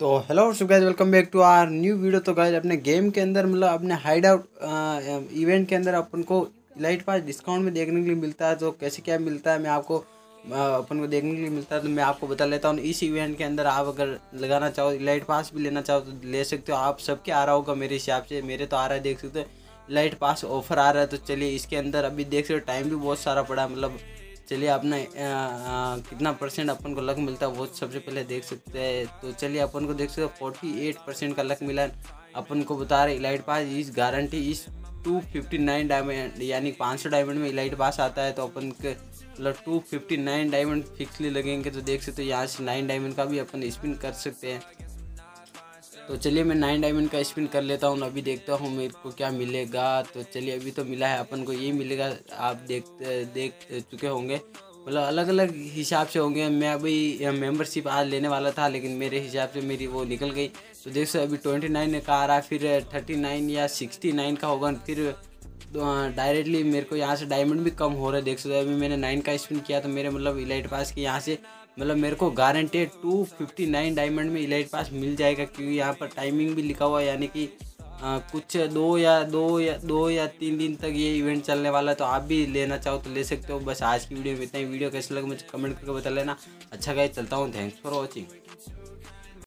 तो hello guys welcome back to our new video तो guys अपने गेम के अंदर मतलब अपने हाइड आउट इवेंट के अंदर अपन को लाइट पास डिस्काउंट में देखने के लिए मिलता है तो कैसे क्या मिलता है, मैं आपको अपन को देखने के लिए मिलता है तो मैं आपको बता लेता हूँ। इस इवेंट के अंदर आप अगर लगाना चाहो लाइट पास भी लेना चाहो तो ले सकते हो। आप सबके आ रहा होगा मेरे हिसाब से, मेरे तो आ रहा है, देख सकते हो। लाइट पास ऑफ़र आ रहा है तो चलिए इसके अंदर अभी देख सकते हो टाइम भी बहुत सारा पड़ा मतलब चलिए अपना कितना परसेंट अपन को लक मिलता है वो सबसे पहले देख सकते हैं। तो चलिए अपन को देख सकते हो फोर्टी एट परसेंट का लक मिला अपन को बता रहे इलाइट पास इस गारंटी इस टू फिफ्टी नाइन डायमंड यानी पाँच सौ डायमंड में इलाइट पास आता है। तो अपन के मतलब टू फिफ्टी नाइन डायमंड फिक्सली लगेंगे तो देख सकते हो यहाँ से नाइन डायमंड का भी अपन स्पिन कर सकते हैं। तो चलिए मैं नाइन डायमंड का स्पिन कर लेता हूँ, अभी देखता हूँ मेरे को क्या मिलेगा। तो चलिए अभी तो मिला है, अपन को ये मिलेगा, आप देख देख चुके होंगे। मतलब अलग अलग हिसाब से होंगे। मैं अभी मेंबरशिप आज लेने वाला था, लेकिन मेरे हिसाब से मेरी वो निकल गई। तो देख सो अभी ट्वेंटी नाइन का आ रहा फिर थर्टी नाइन या सिक्सटी नाइन का होगा, फिर डायरेक्टली मेरे को यहाँ से डायमंड भी कम हो रहा है। देख सकते हो अभी मैंने नाइन का स्पिन किया तो मेरे मतलब इलाइट पास के यहाँ से मतलब मेरे को guaranteed two fifty nine diamond में इलाइट पास मिल जाएगा क्योंकि यहाँ पर टाइमिंग भी लिखा हुआ है यानी कि आ, कुछ दो या दो या दो या तीन दिन तक ये इवेंट चलने वाला है। तो आप भी लेना चाहो तो ले सकते हो। बस आज की वीडियो में इतना ही। वीडियो कैसे लगे मुझे कमेंट करके बता लेना। अच्छा गाइस चलता हूँ। Thanks for watching